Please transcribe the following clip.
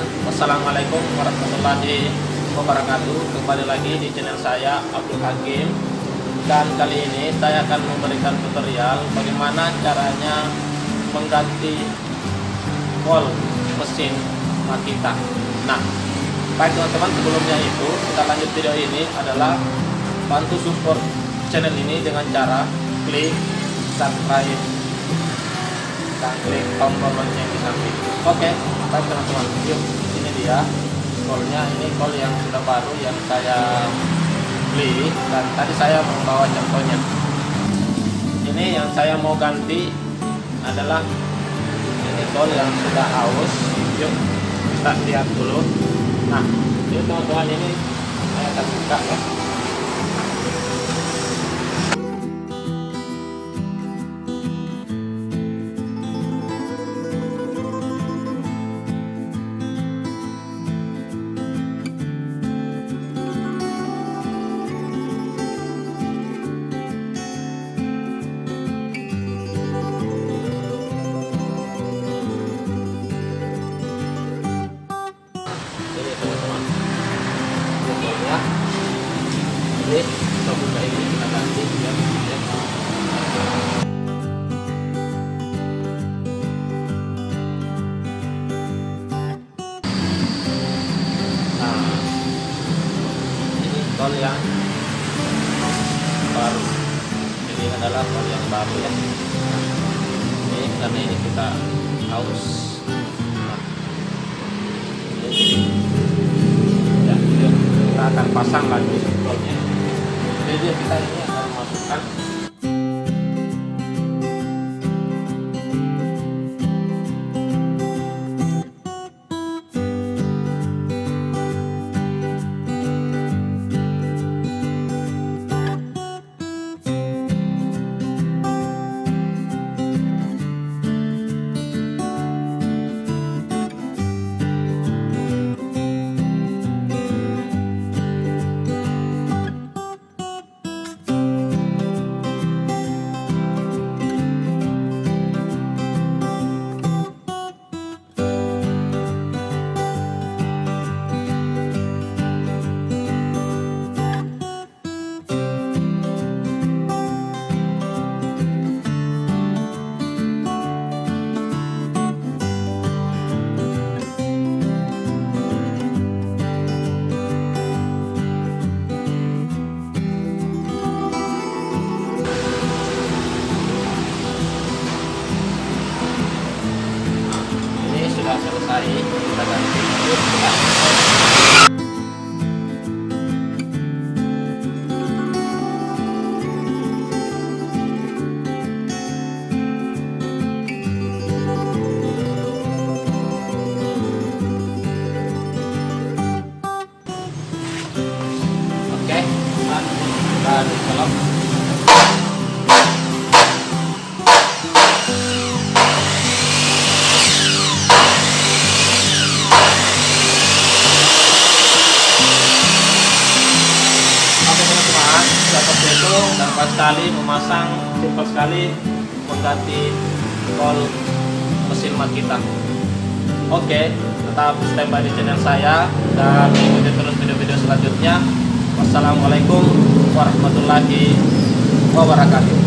Wassalamualaikum warahmatullahi wabarakatuh. Kembali lagi di channel saya Abdul Hakim. Dan kali ini saya akan memberikan tutorial Bagaimana caranya mengganti wall mesin Makita. Nah baik teman-teman sebelumnya itu Kita lanjut video ini adalah Bantu support channel ini dengan cara Klik subscribe dan klik tombol di samping. Oke baik teman-teman yuk ini dia. Callnya ini call yang sudah baru yang saya beli. Dan tadi saya membawa contohnya ini yang saya mau ganti adalah ini call yang sudah aus. Yuk kita lihat dulu. Nah ini teman-teman ini saya akan buka ya tol yang baru. Ini adalah tol yang baru ya. Ini karena ini kita haus. Ya kita akan pasang lagi tolnya jadi kita ini akan masukkan selesai kita ganti. Sekali memasang, simpel sekali mengganti kol mesin Makita. Oke, tetap stay by di channel saya dan ikuti terus video-video selanjutnya. Wassalamualaikum warahmatullahi wabarakatuh.